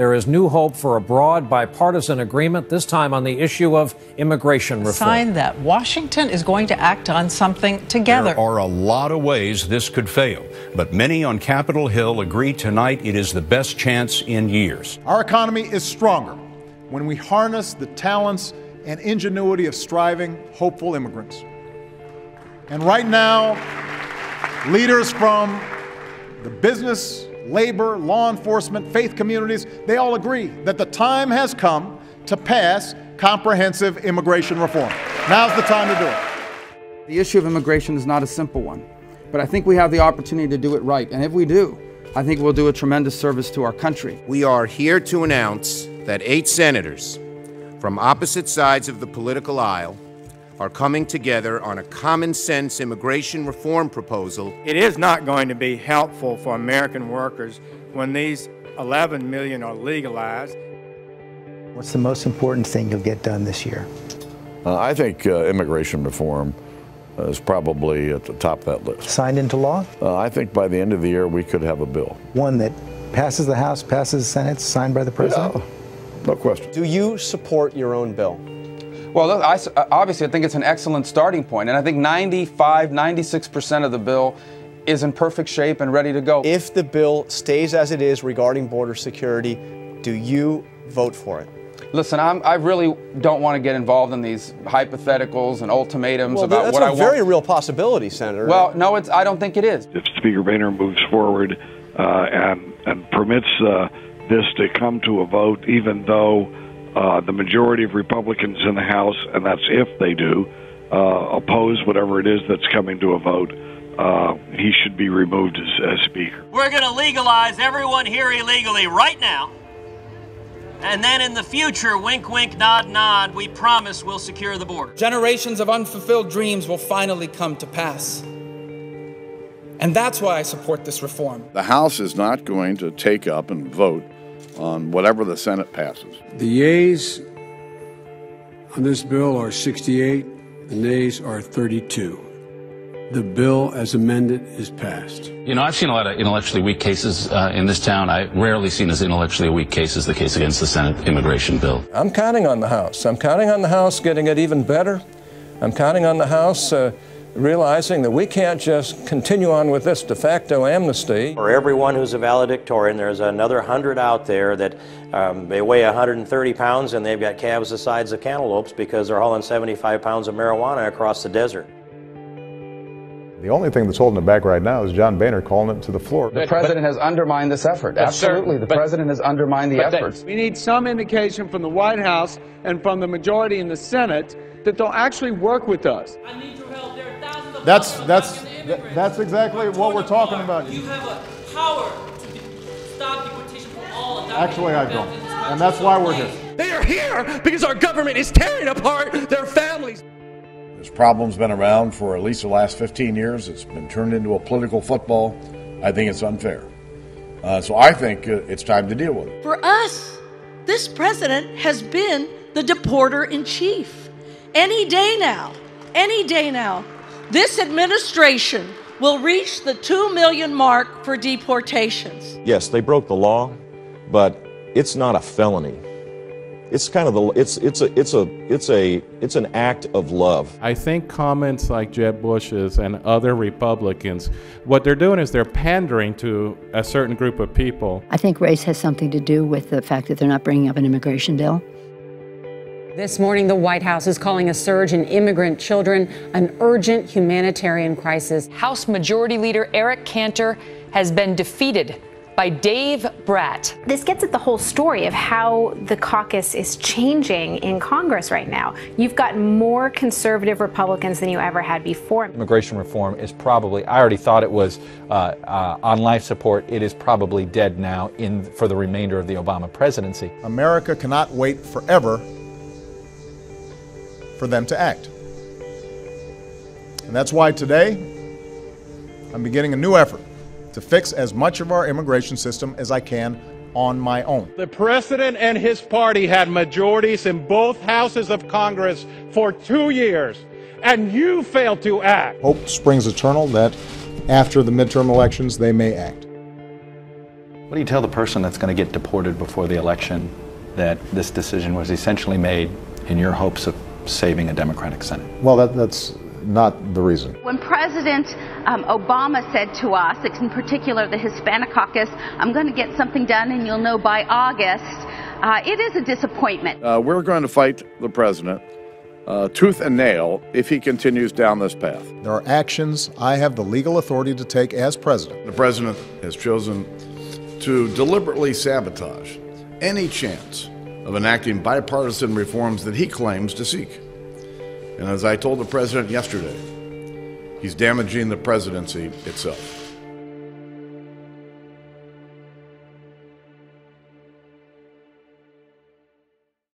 there is new hope for a broad bipartisan agreement, this time on the issue of immigration reform. Sign that Washington is going to act on something together. There are a lot of ways this could fail, but many on Capitol Hill agree tonight it is the best chance in years. Our economy is stronger when we harness the talents and ingenuity of striving, hopeful immigrants. And right now, leaders from the business, labor, law enforcement, faith communities, they all agree that the time has come to pass comprehensive immigration reform. Now's the time to do it. The issue of immigration is not a simple one, but I think we have the opportunity to do it right. And if we do, I think we'll do a tremendous service to our country. We are here to announce that eight senators from opposite sides of the political aisle are coming together on a common sense immigration reform proposal. It is not going to be helpful for American workers when these 11 million are legalized. What's the most important thing you'll get done this year? Uh, I think uh, immigration reform is probably at the top of that list. Signed into law? Uh, I think by the end of the year we could have a bill. One that passes the House, passes the Senate, signed by the President? Yeah, no question. Do you support your own bill? Well, I, obviously, I think it's an excellent starting point, and I think 95, 96% of the bill is in perfect shape and ready to go. If the bill stays as it is regarding border security, do you vote for it? Listen, I'm, i really don't want to get involved in these hypotheticals and ultimatums well, about what I want. That's a very real possibility, Senator. Well, no, it's. I don't think it is. If Speaker Boehner moves forward uh, and and permits uh, this to come to a vote, even though uh, the majority of Republicans in the House, and that's if they do, uh, oppose whatever it is that's coming to a vote. Uh, he should be removed as, as Speaker. We're going to legalize everyone here illegally right now. And then in the future, wink, wink, nod, nod, we promise we'll secure the border. Generations of unfulfilled dreams will finally come to pass. And that's why I support this reform. The House is not going to take up and vote on whatever the Senate passes. The yeas on this bill are 68, the nays are 32. The bill as amended is passed. You know, I've seen a lot of intellectually weak cases uh, in this town. I rarely seen as intellectually weak case as the case against the Senate immigration bill. I'm counting on the House. I'm counting on the House getting it even better. I'm counting on the House uh, realizing that we can't just continue on with this de facto amnesty. For everyone who's a valedictorian, there's another 100 out there that um, they weigh 130 pounds and they've got calves the size of cantaloupes because they're hauling 75 pounds of marijuana across the desert. The only thing that's holding it back right now is John Boehner calling it to the floor. The president has undermined this effort. Absolutely. The president has undermined the efforts. We need some indication from the White House and from the majority in the Senate that they'll actually work with us. That's that's that's exactly what we're talking about. You have a power to stop deportation for all. Actually, I don't. And that's why we're here. They are here because our government is tearing apart their families. This problem's been around for at least the last 15 years. It's been turned into a political football. I think it's unfair. Uh, so I think uh, it's time to deal with it. For us, this president has been the deporter in chief. Any day now, any day now, this administration will reach the 2 million mark for deportations. Yes, they broke the law, but it's not a felony. It's kind of the it's it's a it's a it's a it's an act of love. I think comments like Jeb Bush's and other Republicans, what they're doing is they're pandering to a certain group of people. I think race has something to do with the fact that they're not bringing up an immigration bill. This morning, the White House is calling a surge in immigrant children an urgent humanitarian crisis. House Majority Leader Eric Cantor has been defeated by Dave Brat. This gets at the whole story of how the caucus is changing in Congress right now. You've got more conservative Republicans than you ever had before. Immigration reform is probably, I already thought it was uh, uh, on life support. It is probably dead now in, for the remainder of the Obama presidency. America cannot wait forever for them to act. And that's why today I'm beginning a new effort to fix as much of our immigration system as I can on my own. The president and his party had majorities in both houses of Congress for two years, and you failed to act. Hope springs eternal that after the midterm elections they may act. What do you tell the person that's going to get deported before the election that this decision was essentially made in your hopes of saving a Democratic Senate? Well, that, that's not the reason. When President um, Obama said to us, in particular the Hispanic caucus, I'm going to get something done and you'll know by August, uh, it is a disappointment. Uh, we're going to fight the president uh, tooth and nail if he continues down this path. There are actions I have the legal authority to take as president. The president has chosen to deliberately sabotage any chance of enacting bipartisan reforms that he claims to seek. And as I told the president yesterday, he's damaging the presidency itself.